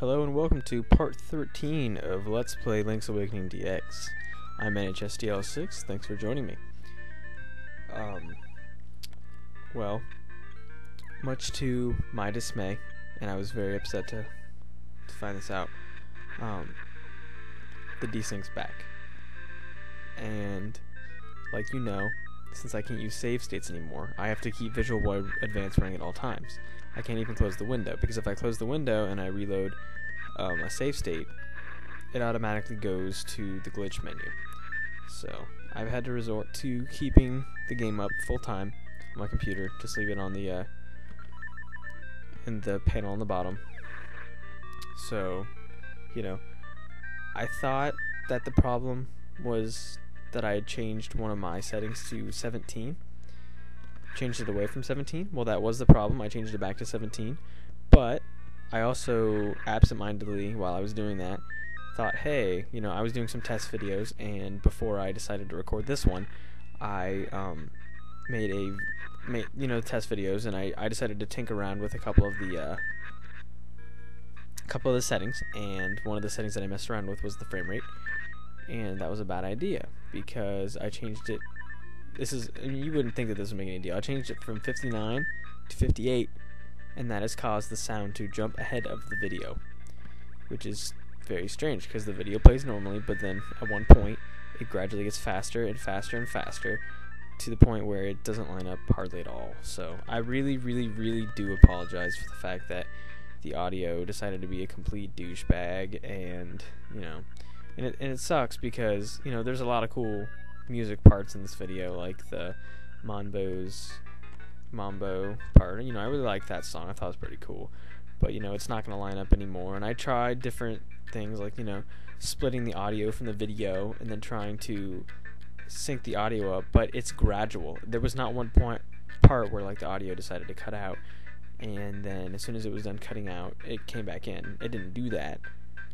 Hello and welcome to part 13 of Let's Play Link's Awakening DX. I'm NHSDL6, thanks for joining me. Um, well, much to my dismay, and I was very upset to, to find this out, um, the desync's back. And, like you know, since I can't use save states anymore, I have to keep Visual Boy Advance running at all times. I can't even close the window, because if I close the window and I reload um, a save state, it automatically goes to the glitch menu. So, I've had to resort to keeping the game up full time on my computer, just leave it on the, uh, in the panel on the bottom. So, you know, I thought that the problem was that I had changed one of my settings to 17. Changed it away from 17. Well, that was the problem. I changed it back to 17. But I also absentmindedly, while I was doing that, thought, hey, you know, I was doing some test videos, and before I decided to record this one, I um, made a, made, you know, test videos, and I, I decided to tinker around with a couple of the, uh, couple of the settings, and one of the settings that I messed around with was the frame rate, and that was a bad idea because I changed it. This is I mean, you wouldn't think that this would make any deal. I changed it from 59 to 58, and that has caused the sound to jump ahead of the video, which is very strange because the video plays normally, but then at one point it gradually gets faster and faster and faster to the point where it doesn't line up hardly at all. So I really, really, really do apologize for the fact that the audio decided to be a complete douchebag, and you know and it, and it sucks because you know there's a lot of cool music parts in this video like the Manbo's Mambo part. You know I really like that song. I thought it was pretty cool. But you know it's not going to line up anymore. And I tried different things like you know splitting the audio from the video and then trying to sync the audio up but it's gradual. There was not one point part where like the audio decided to cut out. And then as soon as it was done cutting out it came back in. It didn't do that.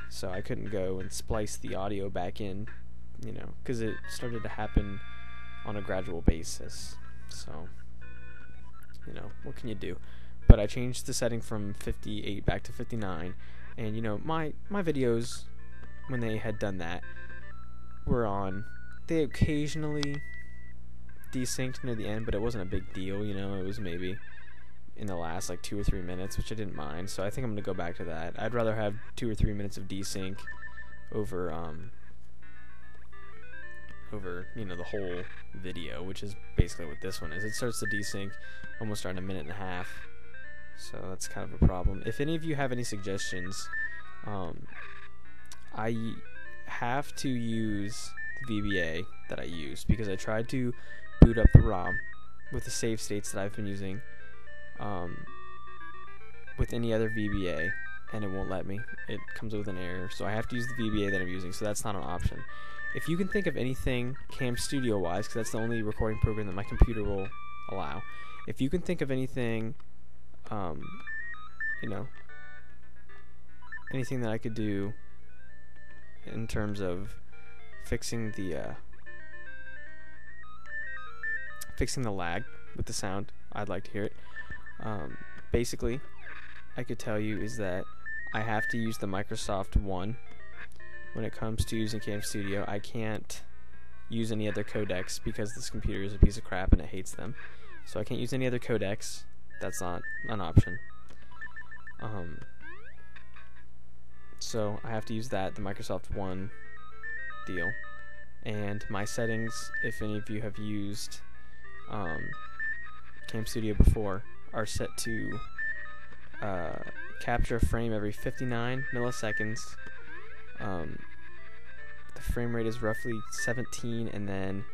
So I couldn't go and splice the audio back in, you know, because it started to happen on a gradual basis. So, you know, what can you do? But I changed the setting from 58 back to 59, and you know, my my videos when they had done that were on. They occasionally desynced near the end, but it wasn't a big deal. You know, it was maybe in the last like two or three minutes, which I didn't mind. So I think I'm gonna go back to that. I'd rather have two or three minutes of desync over um over you know the whole video, which is basically what this one is. It starts to desync almost around a minute and a half, so that's kind of a problem. If any of you have any suggestions, um, I have to use the VBA that I use because I tried to boot up the ROM with the save states that I've been using um, with any other VBA, and it won't let me. It comes with an error, so I have to use the VBA that I'm using, so that's not an option. If you can think of anything Cam Studio wise, because that's the only recording program that my computer will allow, if you can think of anything, um, you know, anything that I could do in terms of fixing the uh, fixing the lag with the sound, I'd like to hear it. Um, basically, I could tell you is that I have to use the Microsoft One when it comes to using Cam Studio. I can't use any other codecs because this computer is a piece of crap and it hates them. So I can't use any other codecs. That's not an option. Um, so I have to use that, the Microsoft One deal. And my settings, if any of you have used um, Cam Studio before, are set to uh, capture a frame every 59 milliseconds. Um, the frame rate is roughly 17, and then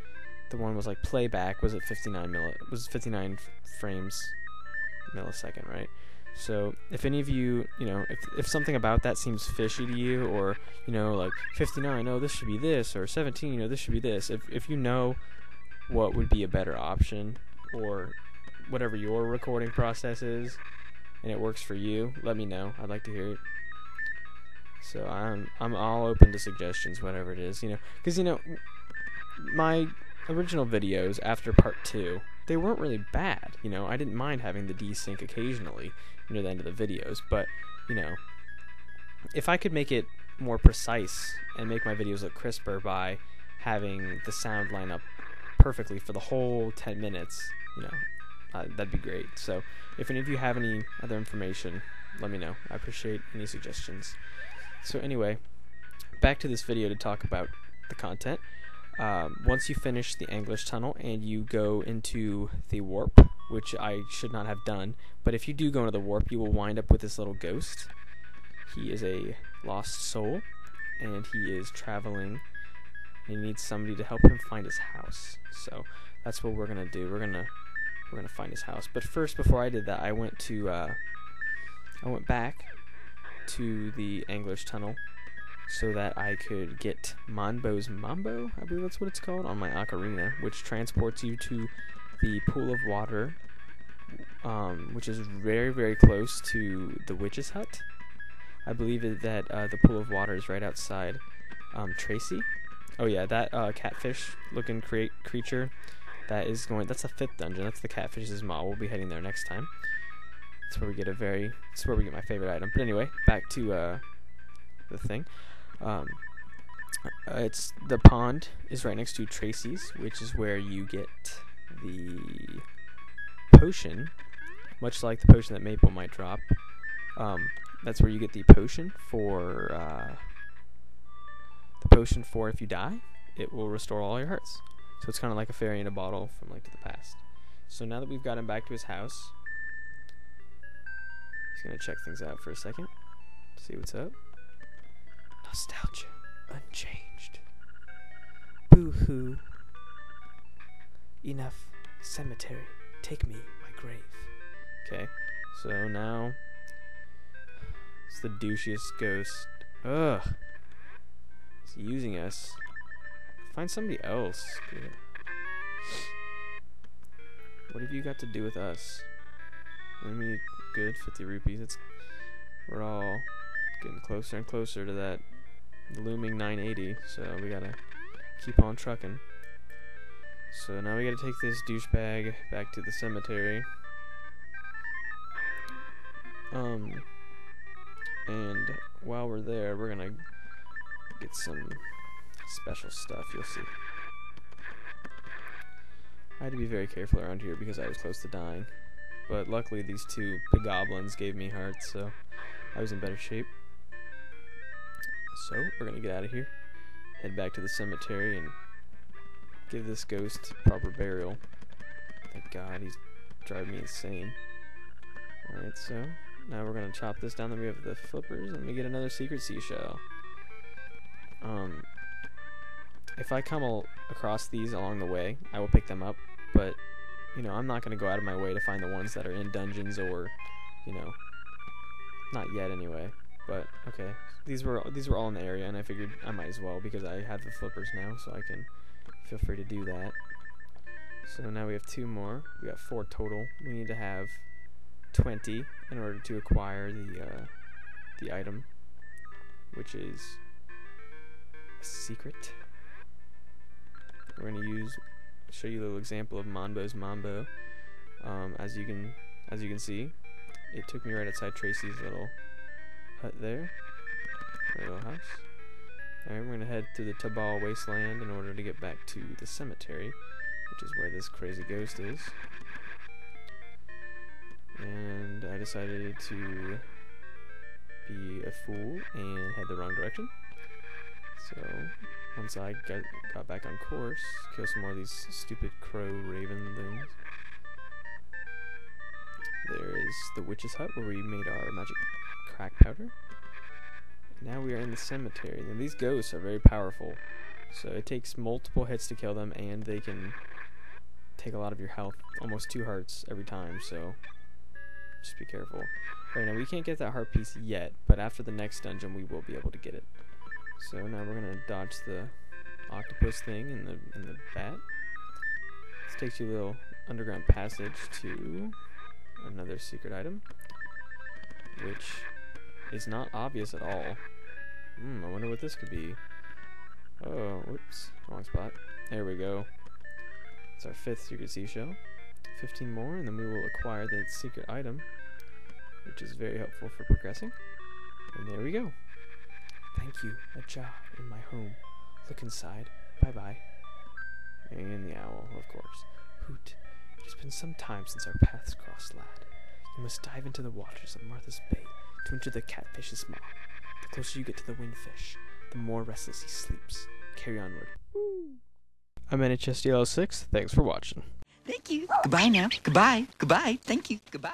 the one was like playback was at 59 milli was 59 frames millisecond, right? So if any of you, you know, if if something about that seems fishy to you, or you know, like 59, oh this should be this, or 17, you know, this should be this. If if you know what would be a better option, or whatever your recording process is and it works for you, let me know. I'd like to hear it. So I'm I'm all open to suggestions, whatever it is, you know, because you know my original videos after part two, they weren't really bad. You know, I didn't mind having the desync occasionally near the end of the videos, but you know, if I could make it more precise and make my videos look crisper by having the sound line up perfectly for the whole 10 minutes, you know, uh, that'd be great. So, if any of you have any other information, let me know. I appreciate any suggestions. So, anyway, back to this video to talk about the content. Um, once you finish the Angler's tunnel and you go into the warp, which I should not have done, but if you do go into the warp, you will wind up with this little ghost. He is a lost soul, and he is traveling. He needs somebody to help him find his house. So that's what we're gonna do. We're gonna we're gonna find his house. But first, before I did that, I went to uh, I went back to the Angler's tunnel so that I could get Manbo's Mambo, I believe that's what it's called, on my ocarina, which transports you to the pool of water, um, which is very, very close to the witch's hut. I believe that uh, the pool of water is right outside um, Tracy. Oh yeah, that uh, catfish-looking cre- creature, that is going. That's the fifth dungeon. That's the catfish's maw. We'll be heading there next time. That's where we get a very. That's where we get my favorite item. But anyway, back to uh, the thing. Um, uh, it's the pond is right next to Tracy's, which is where you get the potion, much like the potion that Maple might drop. Um, that's where you get the potion for uh, the potion for if you die, it will restore all your hearts. So it's kind of like a fairy in a bottle from like to the Past. So now that we've got him back to his house, he's gonna check things out for a second, see what's up. Nostalgia unchanged. Boo hoo. Enough. Cemetery. Take me, my grave. Okay, so now it's the douchiest ghost. Ugh. He's using us. Find somebody else. Good. What have you got to do with us? Let me good 50 rupees. It's we're all getting closer and closer to that looming 980, so we gotta keep on trucking. So now we gotta take this douchebag back to the cemetery. Um, and while we're there, we're gonna get some special stuff, you'll see. I had to be very careful around here because I was close to dying. But luckily these two goblins gave me hearts, so I was in better shape. So, we're gonna get out of here, head back to the cemetery, and give this ghost proper burial. Thank God, he's driving me insane. Alright, so, now we're gonna chop this down, then we have the flippers, and we get another secret seashell. Um, if I come across these along the way, I will pick them up, but, you know, I'm not gonna go out of my way to find the ones that are in dungeons or, you know, not yet anyway. But okay, these were these were all in the area, and I figured I might as well because I have the flippers now, so I can feel free to do that. So now we have two more. We got four total. We need to have 20 in order to acquire the uh, the item, which is a secret. We're gonna use show you a little example of Manbo's Mambo. Um, as you can as you can see, it took me right outside Tracy's little hut there. Little house. Alright, we're gonna head to the Tabahl Wasteland in order to get back to the cemetery, which is where this crazy ghost is. And I decided to be a fool and head the wrong direction. So, once I got, got back on course, kill some more of these stupid crow raven things. There is the witch's hut where we made our magic crack powder. Now we are in the cemetery. And these ghosts are very powerful. So it takes multiple hits to kill them, and they can take a lot of your health, almost two hearts every time, so just be careful. Right now, we can't get that heart piece yet, but after the next dungeon, we will be able to get it. So now we're gonna dodge the octopus thing and the the bat. This takes you a little underground passage to another secret item which is not obvious at all. Hmm, I wonder what this could be. Oh, whoops, wrong spot. There we go. It's our fifth secret seashell. 15 more, and then we will acquire the secret item, which is very helpful for progressing. And there we go. Thank you. A jar in my home. Look inside. Bye bye. And the owl, of course. Hoot. It has been some time since our paths crossed, lad. You must dive into the waters of Martha's Bay to enter the catfish's maw. The closer you get to the windfish, the more restless he sleeps. Carry onward. I'm NHSDL6. Thanks for watching. Thank you. Goodbye now. Goodbye. Goodbye. Thank you. Goodbye.